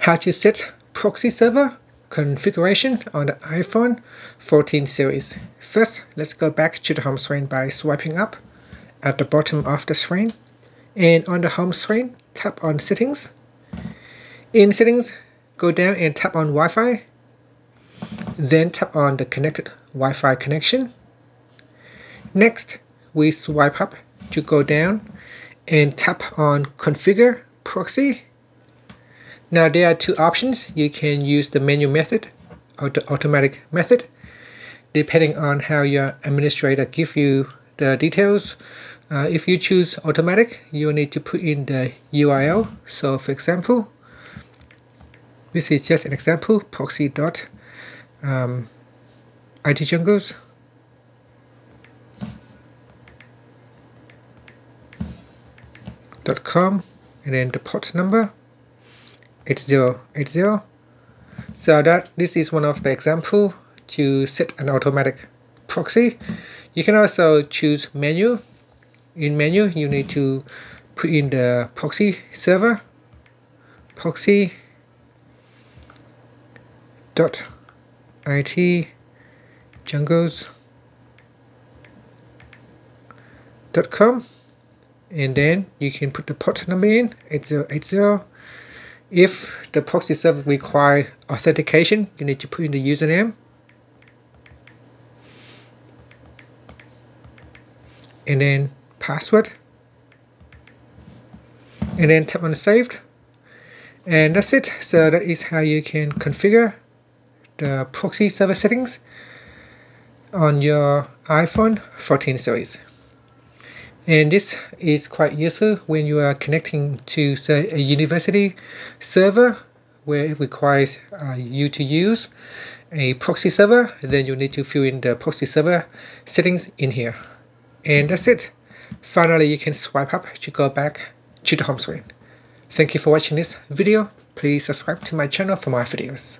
how to set proxy server configuration on the iPhone 14 series. First, let's go back to the home screen by swiping up at the bottom of the screen. And on the home screen, tap on settings. In settings, go down and tap on Wi-Fi. Then tap on the connected Wi-Fi connection. Next, we swipe up to go down and tap on configure proxy now there are two options. You can use the manual method or the automatic method depending on how your administrator give you the details. Uh, if you choose automatic, you will need to put in the URL. So for example, this is just an example, proxy dot um, itjungles dot com and then the port number 8080 so that this is one of the example to set an automatic proxy. You can also choose menu. In menu you need to put in the proxy server. Proxy dot it jungles dot com. And then you can put the port number in. 8080 if the proxy server require authentication, you need to put in the username. And then password. And then tap on saved. And that's it. So that is how you can configure the proxy server settings on your iPhone 14 series and this is quite useful when you are connecting to say a university server where it requires uh, you to use a proxy server then you need to fill in the proxy server settings in here. And that's it. Finally you can swipe up to go back to the home screen. Thank you for watching this video. Please subscribe to my channel for more videos